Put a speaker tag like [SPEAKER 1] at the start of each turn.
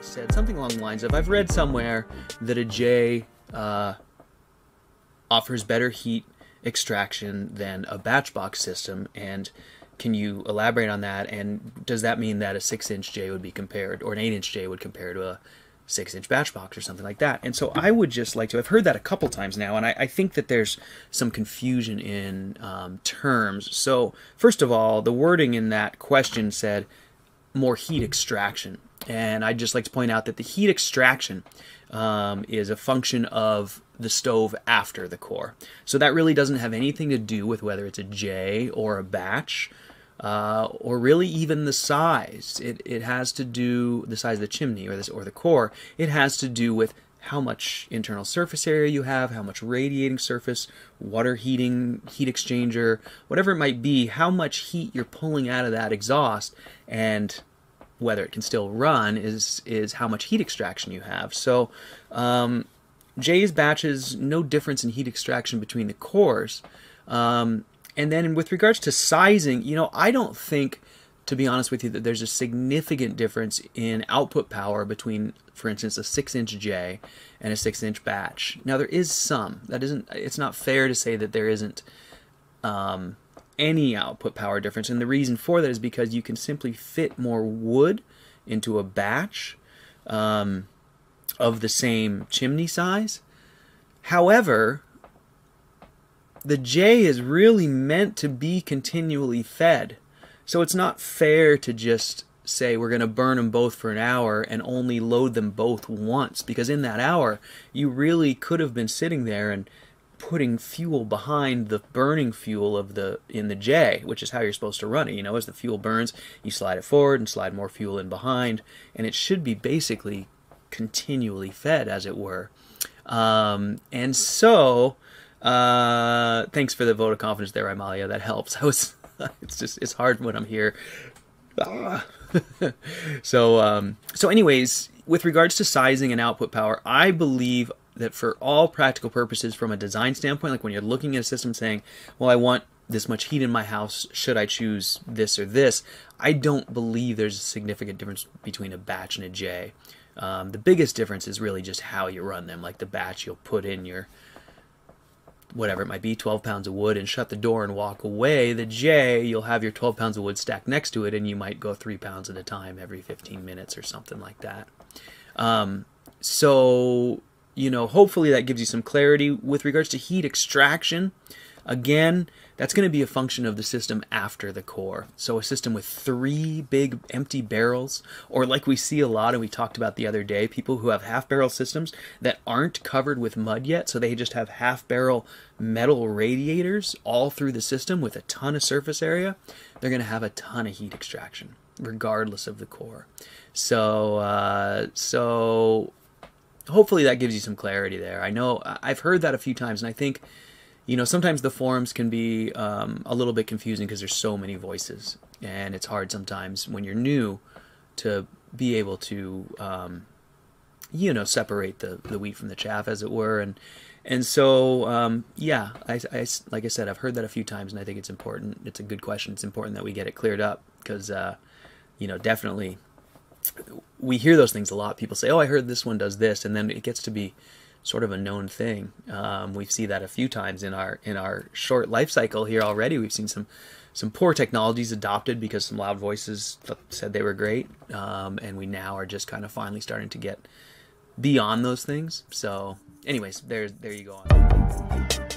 [SPEAKER 1] said something along the lines of I've read somewhere that a J uh, offers better heat extraction than a batch box system and can you elaborate on that? And does that mean that a six inch J would be compared or an eight inch J would compare to a six inch batch box or something like that and so I would just like to I've heard that a couple times now and I, I think that there's some confusion in um, terms so first of all the wording in that question said more heat extraction and I'd just like to point out that the heat extraction um, is a function of the stove after the core. So that really doesn't have anything to do with whether it's a J or a batch. Uh, or really even the size. It, it has to do the size of the chimney or this or the core. It has to do with how much internal surface area you have, how much radiating surface, water heating, heat exchanger, whatever it might be, how much heat you're pulling out of that exhaust, and whether it can still run is is how much heat extraction you have. So um, J's batches, no difference in heat extraction between the cores. Um, and then with regards to sizing, you know, I don't think, to be honest with you, that there's a significant difference in output power between, for instance, a six-inch J and a six-inch batch. Now there is some. That isn't. It's not fair to say that there isn't. Um, any output power difference. And the reason for that is because you can simply fit more wood into a batch um, of the same chimney size. However, the J is really meant to be continually fed. So it's not fair to just say we're going to burn them both for an hour and only load them both once because in that hour you really could have been sitting there and putting fuel behind the burning fuel of the in the J, which is how you're supposed to run it. You know, as the fuel burns, you slide it forward and slide more fuel in behind, and it should be basically continually fed, as it were. Um, and so, uh, thanks for the vote of confidence there, Amalia. That helps. I was, it's just it's hard when I'm here. Ah. so, um, so anyways, with regards to sizing and output power, I believe that for all practical purposes from a design standpoint, like when you're looking at a system saying, well, I want this much heat in my house, should I choose this or this? I don't believe there's a significant difference between a batch and a J. Um, the biggest difference is really just how you run them. Like the batch, you'll put in your whatever it might be, 12 pounds of wood, and shut the door and walk away. The J, you'll have your 12 pounds of wood stacked next to it, and you might go three pounds at a time every 15 minutes or something like that. Um, so you know, hopefully that gives you some clarity. With regards to heat extraction, again, that's going to be a function of the system after the core. So a system with three big empty barrels, or like we see a lot, and we talked about the other day, people who have half barrel systems that aren't covered with mud yet, so they just have half barrel metal radiators all through the system with a ton of surface area, they're going to have a ton of heat extraction, regardless of the core. So, uh, so hopefully that gives you some clarity there. I know I've heard that a few times, and I think, you know, sometimes the forums can be um, a little bit confusing because there's so many voices, and it's hard sometimes when you're new to be able to, um, you know, separate the the wheat from the chaff, as it were, and and so um, yeah, I, I, like I said, I've heard that a few times, and I think it's important. It's a good question. It's important that we get it cleared up because, uh, you know, definitely we hear those things a lot. People say, "Oh, I heard this one does this," and then it gets to be sort of a known thing. Um, we see that a few times in our in our short life cycle here already. We've seen some some poor technologies adopted because some loud voices said they were great, um, and we now are just kind of finally starting to get beyond those things. So, anyways, there there you go.